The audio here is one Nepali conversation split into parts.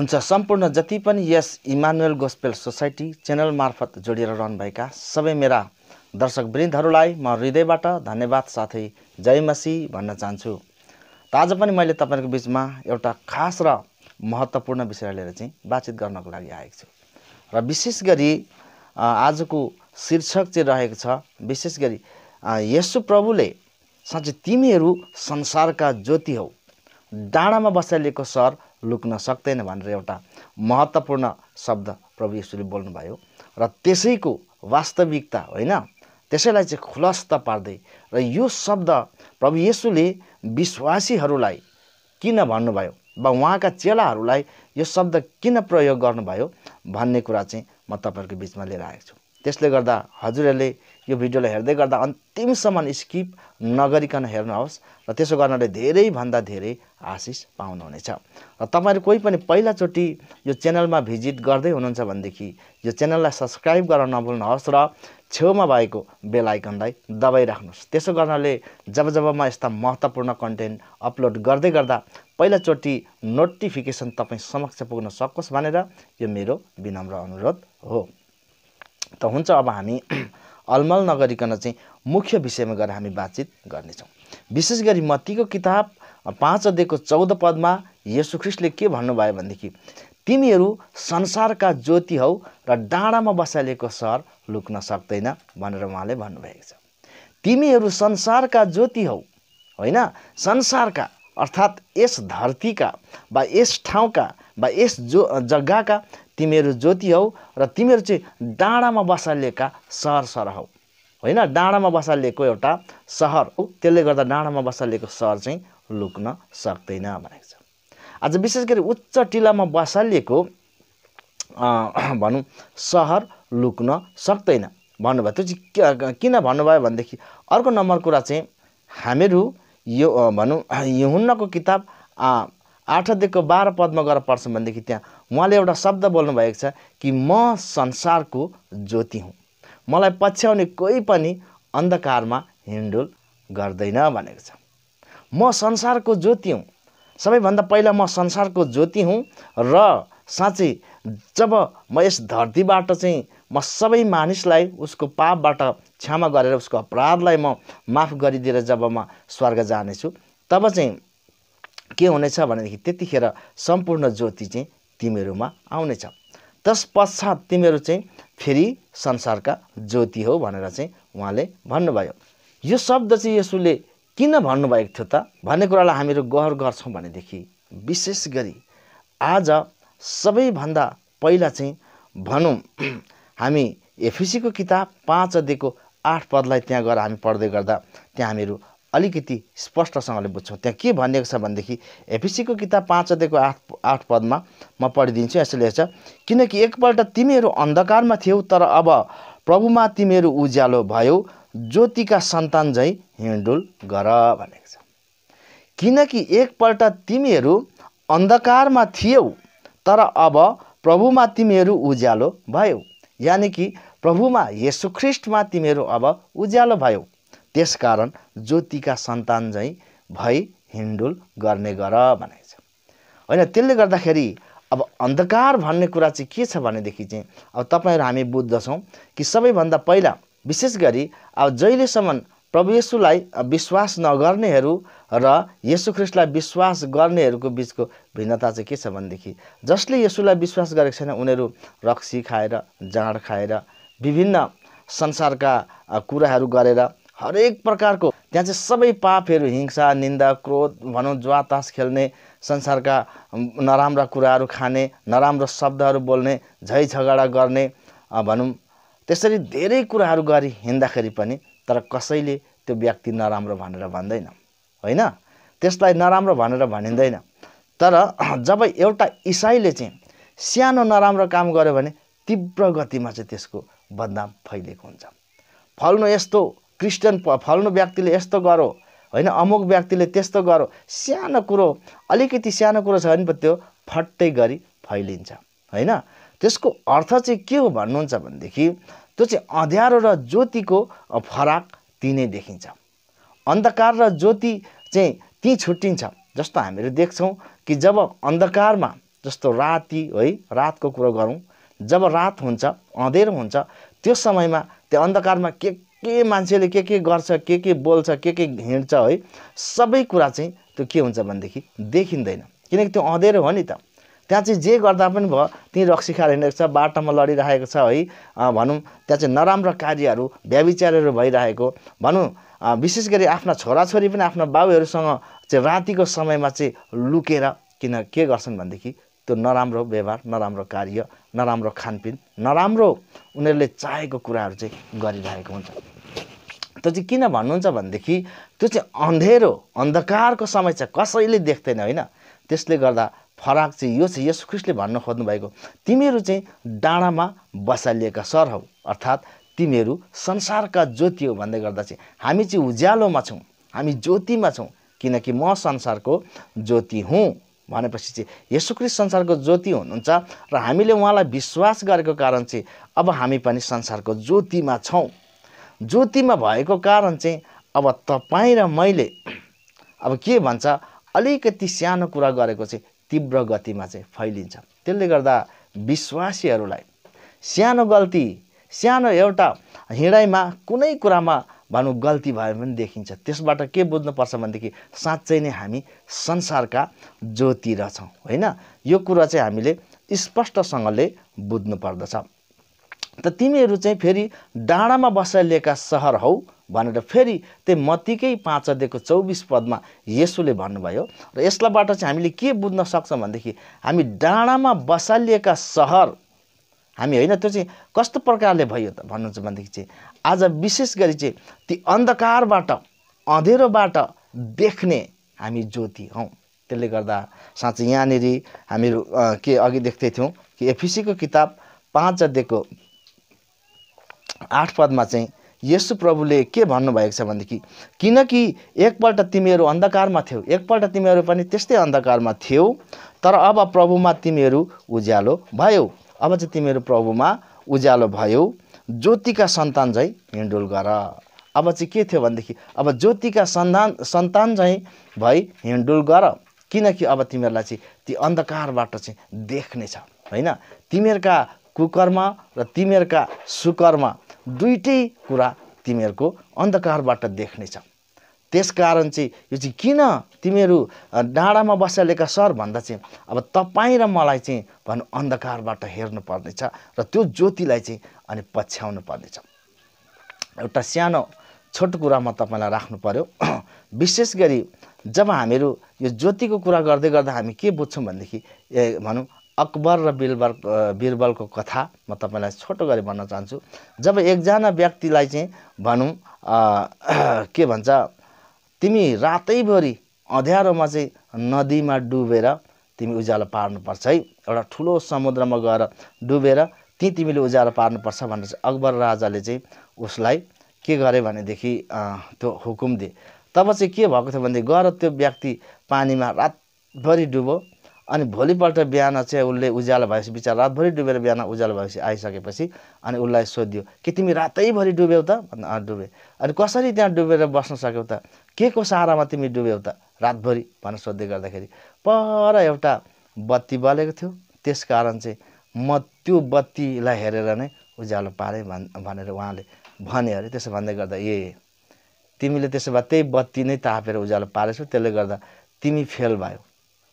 हुन्छ सम्पूर्ण जति पनि यस इमानुएल गोस्पेल सोसाइटी च्यानल मार्फत जोडिएर रहनुभएका सबै मेरा दर्शकवृन्दहरूलाई म हृदयबाट धन्यवाद साथै जय मसी भन्न चाहन्छु। त आज पनि मैले तपाईँहरूको बिचमा एउटा खास र महत्त्वपूर्ण विषय लिएर चाहिँ बातचित गर्नको लागि आएको छु। र विशेष गरी आजको शीर्षक चाहिँ रहेको छ विशेष गरी यसु प्रभुले साँच्चै तिमीहरू संसारका ज्योति हौ। डाँडामा बसालिएको सहर लुक्न सक्दैन भनेर एउटा महत्त्वपूर्ण शब्द प्रभु यीशुले बोल्नुभयो। र त्यसैको वास्तविकता होइन त्यसैलाई चाहिँ खुलस्त पार्दै र यो शब्द प्रभु येशूले विश्वासीहरूलाई किन भन्नुभयो वा उहाँका चेलाहरूलाई यो शब्द किन प्रयोग गर्नुभयो भन्ने कुरा चाहिँ म तपाईँहरूको बिचमा लिएर आएको छु। त्यसले गर्दा हजुरहरूले यो भिडियोलाई हेर्दै गर्दा अन्तिमसम्म स्किप नगरिकन हेर्नुहोस् र त्यसो गर्नाले धेरैभन्दा धेरै आशिष पाउनुहुनेछ। र तपाईँहरू कोही पनि पहिलाचोटि यो च्यानलमा भिजिट गर्दै हुनुहुन्छ भनेदेखि यो च्यानललाई सब्सक्राइब गर्न नभुल्नुहोस् र छेउमा भएको बेल आइकनलाई दबाइराख्नुहोस्। त्यसो गर्नाले जब जब म यस्ता महत्त्वपूर्ण कन्टेन्ट अपलोड गर्दै गर्दा पहिलाचोटि नोटिफिकेसन तपाईँ समक्ष पुग्न सकोस् भनेर यो मेरो विनम्र अनुरोध हो। त हुन्छ अब हामी अलमल नगरिकन चाहिँ मुख्य विषयमा गएर हामी बातचित गर्नेछौँ। विशेष गरी मत्तीको किताब पाँच अध्यायको चौध पदमा यसु ख्रिस्टले के भन्नुभयो भनेदेखि तिमीहरू संसारका ज्योति हौ र डाँडामा बसालिएको सहर लुक्न सक्दैन भनेर उहाँले भन्नुभएको छ। तिमीहरू संसारका ज्योति हौ होइन? संसारका अर्थात् यस धरतीका वा यस ठाउँका वा यस जो जग्गाका तिमीहरू ज्योति हौ र तिमीहरू चाहिँ डाँडामा बसालिएका सहर सर हौ। होइन? डाँडामा बसालिएको एउटा सहर हो। त्यसले गर्दा डाँडामा बसालिएको सहर चाहिँ लुक्न सक्दैन भनेको छ। आज विशेष गरी उच्च टिलामा बसालिएको भनौँ सहर लुक्न सक्दैन। भन्नुभयो। त्यो चाहिँ किन भन्नुभयो भनेदेखि अर्को नम्बर कुरा चाहिँ हामीहरू यो भनौँ युहुन्नको किताब अँ, आठ अध्यायको बाह्र पदमा गएर पढ्छौँ भनेदेखि त्यहाँ उहाँले एउटा शब्द बोल्नुभएको छ कि म संसारको ज्योति हुँ। मलाई पछ्याउने कोही पनि अन्धकारमा हिँडुल गर्दैन भनेको छ। म संसारको ज्योति हुँ। सबैभन्दा पहिला म संसारको ज्योति हुँ र साँच्चै जब म यस धरतीबाट चाहिँ म सबै मानिसलाई उसको पापबाट क्षमा गरेर उसको अपराधलाई म माफ गरिदिएर जब म स्वर्ग जानेछु तब चाहिँ के हुनेछ भनेदेखि त्यतिखेर सम्पूर्ण ज्योति चाहिँ तिमीहरूमा आउनेछ। तस पश्चात तिमीहरू चाहिँ फेरि संसारका ज्योति हो भनेर चाहिँ उहाँले भन्नुभयो। यो शब्द चाहिँ यसुले किन भन्नुभएको थियो त? भन्ने कुरालाई हामीहरू गौर गर्छौँ भनेदेखि विशेष गरी आज सबैभन्दा पहिला चाहिँ भनौँ हामी एफिसीको किताब पाँच अध्यायको आठ पदलाई त्यहाँ गएर हामी पढ्दै गर्दा त्यहाँ हामीहरू अलिकति स्पष्टसँगले बुझ्छौँ। त्यहाँ के भनिएको छ भनेदेखि एफिसीको किताब पाँच अध्यायको आठ आठ पदमा म पढिदिन्छु यसले लेख्छ किनकि एकपल्ट तिमीहरू अन्धकारमा थियौ तर अब प्रभुमा तिमीहरू उज्यालो भयो ज्योतिका सन्तान झैँ हिँडुल गर भनेको छ। किनकि एकपल्ट तिमीहरू अन्धकारमा थियौ तर अब प्रभुमा तिमीहरू उज्यालो भयो। यानि कि प्रभुमा यसु ख्रिस्टमा तिमीहरू अब उज्यालो भयो। त्यसकारण ज्योतिका सन्तान झैँ भई हिँडुल गर्ने गर भनेको छ। होइन त्यसले गर्दाखेरि अब अन्धकार भन्ने कुरा चाहिँ के छ भनेदेखि चाहिँ अब तपाईँहरू हामी बुझ्दछौँ कि सबैभन्दा पहिला विशेष गरी अब जहिलेसम्म प्रभु येशूलाई विश्वास नगर्नेहरू र ख्रिस्टलाई विश्वास गर्नेहरूको बिचको भिन्नता चाहिँ के छ भनेदेखि जसले येशूलाई विश्वास गरेको छैन उनीहरू रक्सी खाएर जाँड खाएर विभिन्न संसारका कुराहरू गरेर हरेक प्रकारको। त्यहाँ चाहिँ सबै पापहरू हिंसा निन्दा क्रोध भनौँ जुवातास खेल्ने संसारका नराम्रा कुराहरू खाने नराम्रो शब्दहरू बोल्ने झै झगडा गर्ने भनौँ त्यसरी धेरै कुराहरू गरी हिँड्दाखेरि पनि तर कसैले त्यो व्यक्ति नराम्रो भनेर भन्दैन होइन? त्यसलाई नराम्रो भनेर भनिँदैन। तर जब एउटा इसाईले चाहिँ सानो नराम्रो काम गर्यो भने तीव्र गतिमा चाहिँ त्यसको बदनाम फैलिएको हुन्छ। फल्नु यस्तो क्रिस्चियन फल्नु व्यक्तिले यस्तो गरो होइन? अमुक व्यक्तिले त्यस्तो गरो सानो कुरो अलिकति सानो कुरो छ भने पो त्यो फट्टै गरी फैलिन्छ होइन? त्यसको अर्थ चाहिँ के हो भन्नुहुन्छ भनेदेखि त्यो चाहिँ अँध्यारो र ज्योतिको फरक ती नै देखिन्छ। अन्धकार र ज्योति चाहिँ ती छुट्टिन्छ। जस्तो हामीहरू देख्छौँ कि जब अन्धकारमा जस्तो राति है रातको कुरो गरौँ जब रात हुन्छ अँधेरो हुन्छ त्यो समयमा त्यो अन्धकारमा के के मान्छेले के के गर्छ के के बोल्छ के के हिँड्छ है सबै कुरा चाहिँ त्यो के हुन्छ भनेदेखि देखिँदैन। किनकि त्यो अँधेरो हो नि त। त्यहाँ चाहिँ जे गर्दा पनि भयो त्यहीँ रक्सी खाएर हिँडेको छ बाटोमा लडिरहेको छ है भनौँ त्यहाँ चाहिँ नराम्रो कार्यहरू व्याविचारहरू भइरहेको। भनौँ विशेष गरी आफ्ना छोराछोरी पनि आफ्ना बाबुहरूसँग चाहिँ रातिको समयमा चाहिँ लुकेर किन के गर्छन् भनेदेखि त्यो नराम्रो व्यवहार नराम्रो कार्य नराम्रो खानपिन नराम्रो उनीहरूले चाहेको कुराहरू चाहिँ गरिरहेको हुन्छ। त्यो चाहिँ किन भन्नुहुन्छ भनेदेखि त्यो चाहिँ अँधेरो अन्धकारको समय चाहिँ कसैले देख्दैन होइन? त्यसले गर्दा फराक चाहिँ यो चाहिँ यस ख्रिस्टले भन्न खोज्नु भएको तिमीहरू चाहिँ डाँडामा बसालिएका सर हौ अर्थात् तिमीहरू संसारका ज्योति हो भन्दै गर्दा चाहिँ हामी चाहिँ उज्यालोमा छौँ हामी ज्योतिमा छौँ किनकि म संसारको ज्योति हुँ। भनेपछि चाहिँ यसुख्रिस्ट संसारको ज्योति हुनुहुन्छ र हामीले उहाँलाई विश्वास गरेको कारण चाहिँ अब हामी पनि संसारको ज्योतिमा छौँ। ज्योतिमा भएको कारण चाहिँ अब तपाईँ र मैले अब के भन्छ अलिकति सानो कुरा गरेको चाहिँ तीव्र गतिमा चाहिँ फैलिन्छ। त्यसले गर्दा विश्वासीहरूलाई सानो गल्ती सानो एउटा हिँडाइमा कुनै कुरामा भनौँ गल्ती भयो भने देखिन्छ। त्यसबाट के बुझ्नुपर्छ भनेदेखि साँच्चै नै हामी संसारका ज्योति रहेछौँ होइन? यो कुरा चाहिँ हामीले स्पष्टसँगले बुझ्नु पर्दछ त तिमीहरू चाहिँ फेरि डाँडामा बसालिएका सहर हौ भनेर फेरि त्यो मतीकै पाँच अध्ययको चौबिस पदमा यसुले भन्नुभयो र यसलाईबाट चाहिँ हामीले के बुझ्न सक्छौँ भनेदेखि हामी डाँडामा बसालिएका सहर हामी होइन त्यो चाहिँ कस्तो प्रकारले भयो त भन्नुहुन्छ भनेदेखि चाहिँ आज विशेष गरी चाहिँ ती अन्धकारबाट अँधेरोबाट देख्ने हामी ज्योति हौँ। त्यसले गर्दा साँच्चै यहाँनिर हामीहरू के अघि देख्दै थियौँ कि एफिसीको किताब पाँच अध्ययको आठ पदमा चाहिँ यसु प्रभुले के भन्नुभएको छ भनेदेखि किनकि एकपल्ट तिमीहरू अन्धकारमा थियौ एकपल्ट तिमीहरू पनि त्यस्तै अन्धकारमा थियौ तर अब प्रभुमा तिमीहरू उज्यालो भयौ। अब चाहिँ तिमीहरू प्रभुमा उज्यालो भयौ। ज्योतिका सन्तान चाहिँ हिँडुल गर। अब चाहिँ के थियो भनेदेखि अब ज्योतिका सन्तान सन्तान चाहिँ भई हिँडुल गर। किनकि अब तिमीहरूलाई चाहिँ ती अन्धकारबाट चाहिँ देख्नेछ होइन? तिमीहरूका कुकर्म र तिमीहरूका सुकर्म दुइटै कुरा तिमीहरूको अन्धकारबाट देख्नेछ त्यसकारण चाहिँ यो चाहिँ किन तिमीहरू डाँडामा बसालेका सर भन्दा चाहिँ अब तपाईँ र मलाई चाहिँ भनौँ अन्धकारबाट हेर्नु पर्नेछ र त्यो ज्योतिलाई चाहिँ अनि पछ्याउनु पर्नेछ। एउटा सानो छोटो कुरा म तपाईँलाई राख्नु पर्यो। विशेष गरी जब हामीहरू यो ज्योतिको कुरा गर्दै गर्दा हामी के बुझ्छौँ भनेदेखि ए भनौँ अकबर र बिरबल बिरबलको कथा म तपाईँलाई छोटो गरी भन्न चाहन्छु। जब एकजना व्यक्तिलाई चाहिँ भनौँ के भन्छ तिमी रातैभरि अँध्यारोमा चाहिँ नदीमा डुबेर तिमी उज्यालो पार्नुपर्छ है। एउटा ठुलो समुद्रमा गएर डुबेर त्यहीँ तिमीले उज्यालो पार्नुपर्छ भनेर चाहिँ अकबर राजाले चाहिँ उसलाई के गरे भनेदेखि त्यो हुकुम दिए। तब चाहिँ के भएको थियो भनेदेखि गएर त्यो व्यक्ति पानीमा रातभरि डुबो अनि भोलिपल्ट बिहान चाहिँ उसले उज्यालो भएपछि बिचरा रातभरि डुबेर बिहान उज्यालो भएपछि आइसकेपछि अनि उसलाई सोधियो कि तिमी रातैभरि डुब्यौ त? भन्दा डुबे। अनि कसरी त्यहाँ डुबेर बस्न सक्यौ त? के को सहारामा तिमी डुब्यौ त रातभरि? भनेर सोध्दै गर्दाखेरि पर एउटा बत्ती बलेको थियो। त्यस कारण चाहिँ म त्यो बत्तीलाई हेरेर नै उज्यालो पारेँ भन् भनेर उहाँले भने अरे। त्यसो भन्दै गर्दा ए तिमीले त्यसो भए त्यही बत्ती नै तापेर उज्यालो पारेछौ। त्यसले गर्दा तिमी फेल भयो।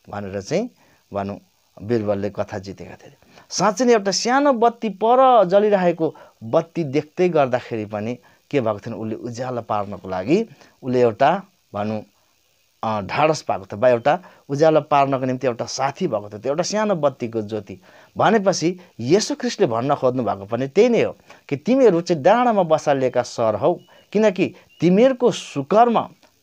भनेर चाहिँ भनौँ बिरबलले कथा जितेका थिए। साँच्चै नै एउटा सानो बत्ती पर जलिरहेको बत्ती देख्दै गर्दाखेरि पनि के भएको थिएन उसले उज्यालो पार्नको लागि उसले एउटा भनौँ ढाडस पाएको थियो वा एउटा उज्यालो पार्नको निम्ति एउटा साथी भएको थियो। त्यो एउटा सानो बत्तीको ज्योति। भनेपछि यसु ख्रिस्टले भन्न खोज्नु भएको पनि त्यही नै हो कि तिमीहरू चाहिँ डाँडामा बसालिएका सर हौ। किनकि तिमीहरूको सुकर्म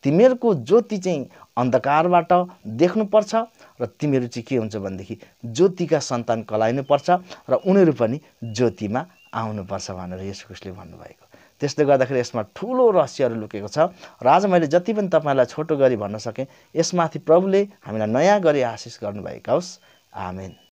तिमीहरूको ज्योति चाहिँ अन्धकारबाट देख्नुपर्छ र तिमीहरू चाहिँ के हुन्छ भनेदेखि ज्योतिका सन्तान कलाइनुपर्छ र उनीहरू पनि ज्योतिमा आउनुपर्छ भनेर खुसले भन्नुभएको। त्यसले गर्दाखेरि यसमा ठुलो रहस्यहरू लुकेको छ र आज मैले जति पनि तपाईँलाई छोटो गरी भन्न सकेँ यसमाथि प्रभुले हामीलाई नयाँ गरी आशिष गर्नुभएका होस्। आमेन।